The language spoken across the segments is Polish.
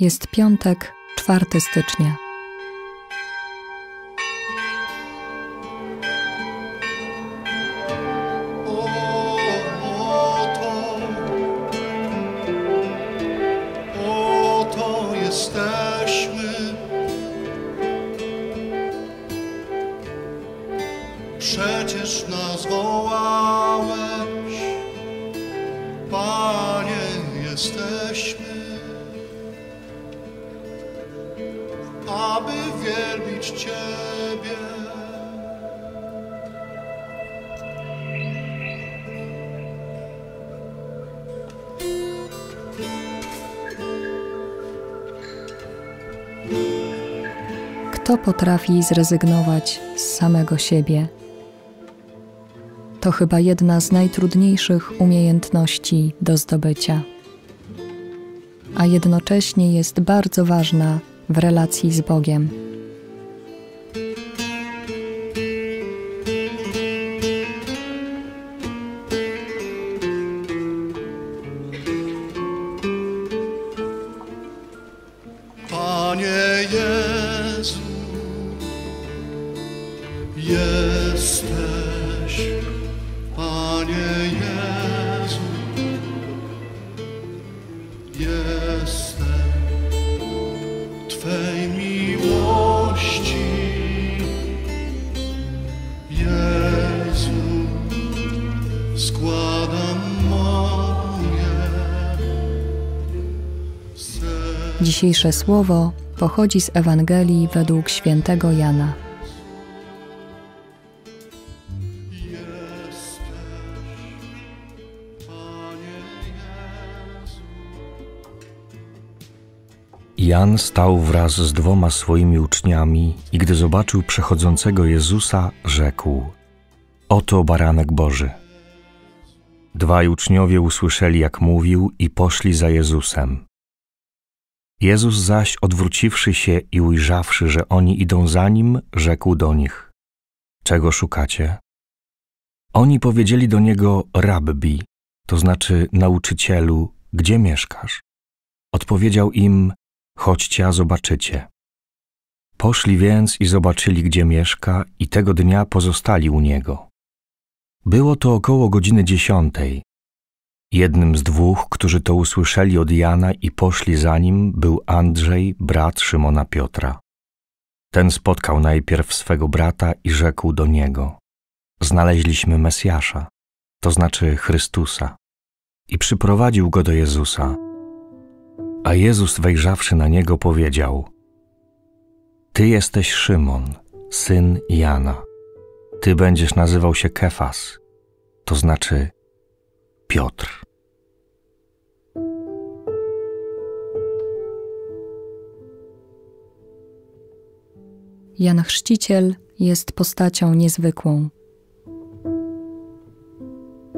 Jest piątek, 4 stycznia. Oto, oto jesteśmy. Przecież nas wołałeś, Panie, jesteśmy, Ciebie. Kto potrafi zrezygnować z samego siebie? To chyba jedna z najtrudniejszych umiejętności do zdobycia, a jednocześnie jest bardzo ważna w relacji z Bogiem. Twej miłości, Jezu, składam moje serce. Dzisiejsze słowo pochodzi z Ewangelii według świętego Jana. Jan stał wraz z dwoma swoimi uczniami i gdy zobaczył przechodzącego Jezusa, rzekł: Oto baranek Boży. Dwaj uczniowie usłyszeli, jak mówił, i poszli za Jezusem. Jezus zaś, odwróciwszy się i ujrzawszy, że oni idą za nim, rzekł do nich: Czego szukacie? Oni powiedzieli do niego: Rabbi, to znaczy nauczycielu, gdzie mieszkasz? Odpowiedział im: Chodźcie, a zobaczycie. Poszli więc i zobaczyli, gdzie mieszka, i tego dnia pozostali u niego. Było to około godziny dziesiątej. Jednym z dwóch, którzy to usłyszeli od Jana i poszli za nim, był Andrzej, brat Szymona Piotra. Ten spotkał najpierw swego brata i rzekł do niego: Znaleźliśmy Mesjasza, to znaczy Chrystusa, i przyprowadził go do Jezusa. A Jezus, wejrzawszy na niego, powiedział: Ty jesteś Szymon, syn Jana. Ty będziesz nazywał się Kefas, to znaczy Piotr. Jan Chrzciciel jest postacią niezwykłą.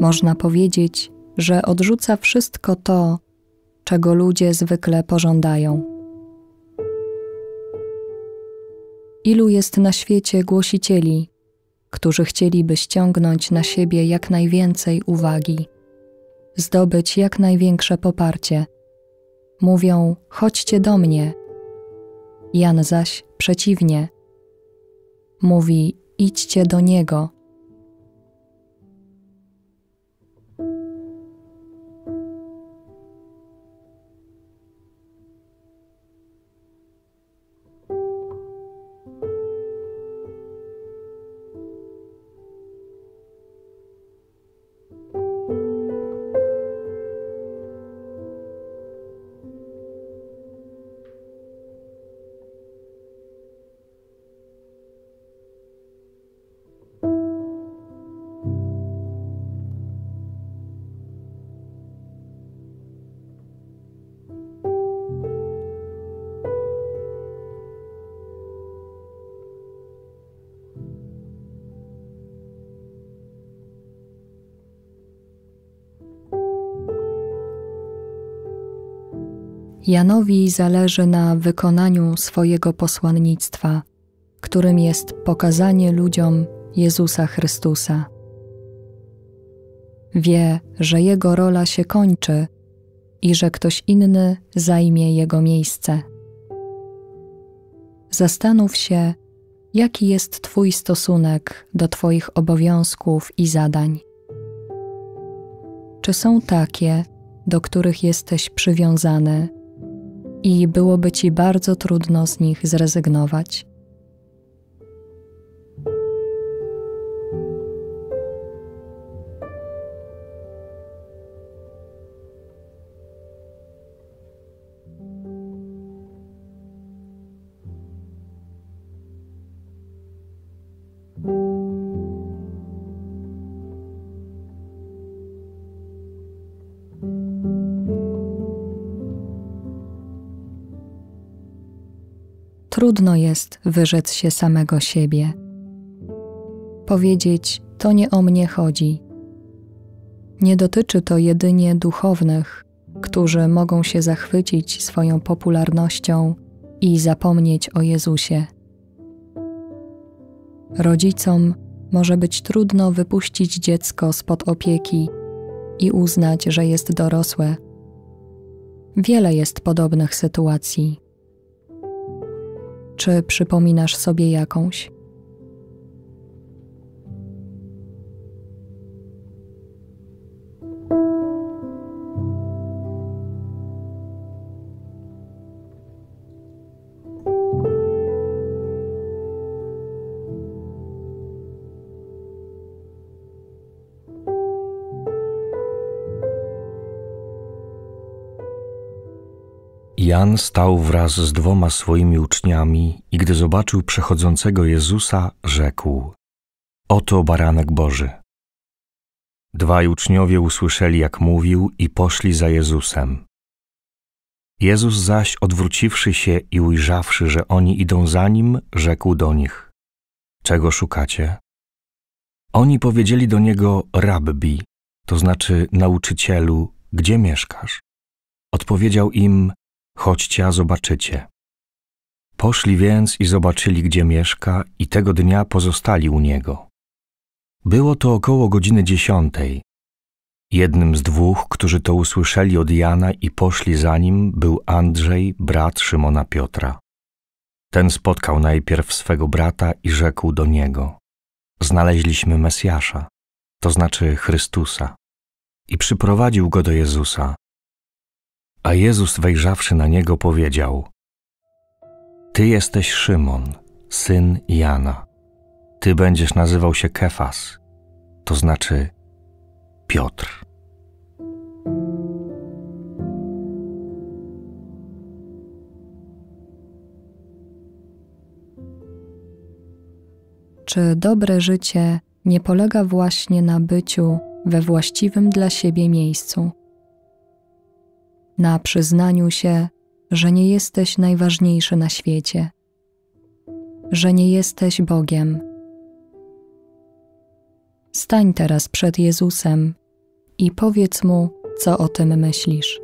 Można powiedzieć, że odrzuca wszystko to, czego ludzie zwykle pożądają. Ilu jest na świecie głosicieli, którzy chcieliby ściągnąć na siebie jak najwięcej uwagi, zdobyć jak największe poparcie. Mówią: chodźcie do mnie. Jan zaś przeciwnie. Mówi: idźcie do niego. Janowi zależy na wykonaniu swojego posłannictwa, którym jest pokazanie ludziom Jezusa Chrystusa. Wie, że jego rola się kończy i że ktoś inny zajmie jego miejsce. Zastanów się, jaki jest Twój stosunek do Twoich obowiązków i zadań. Czy są takie, do których jesteś przywiązany i byłoby Ci bardzo trudno z nich zrezygnować? Trudno jest wyrzec się samego siebie. Powiedzieć: To nie o mnie chodzi. Nie dotyczy to jedynie duchownych, którzy mogą się zachwycić swoją popularnością i zapomnieć o Jezusie. Rodzicom może być trudno wypuścić dziecko spod opieki i uznać, że jest dorosłe. Wiele jest podobnych sytuacji. Czy przypominasz sobie jakąś? Jan stał wraz z dwoma swoimi uczniami i gdy zobaczył przechodzącego Jezusa, rzekł: Oto baranek Boży. Dwaj uczniowie usłyszeli, jak mówił, i poszli za Jezusem. Jezus zaś, odwróciwszy się i ujrzawszy, że oni idą za nim, rzekł do nich: Czego szukacie? Oni powiedzieli do niego: Rabbi, to znaczy nauczycielu, gdzie mieszkasz? Odpowiedział im: Chodźcie, a zobaczycie. Poszli więc i zobaczyli, gdzie mieszka, i tego dnia pozostali u niego. Było to około godziny dziesiątej. Jednym z dwóch, którzy to usłyszeli od Jana i poszli za nim, był Andrzej, brat Szymona Piotra. Ten spotkał najpierw swego brata i rzekł do niego: Znaleźliśmy Mesjasza, to znaczy Chrystusa. I przyprowadził go do Jezusa. A Jezus wejrzawszy na niego powiedział: Ty jesteś Szymon, syn Jana. Ty będziesz nazywał się Kefas, to znaczy Piotr. Czy dobre życie nie polega właśnie na byciu we właściwym dla siebie miejscu? Na przyznaniu się, że nie jesteś najważniejszy na świecie, że nie jesteś Bogiem. Stań teraz przed Jezusem i powiedz mu, co o tym myślisz.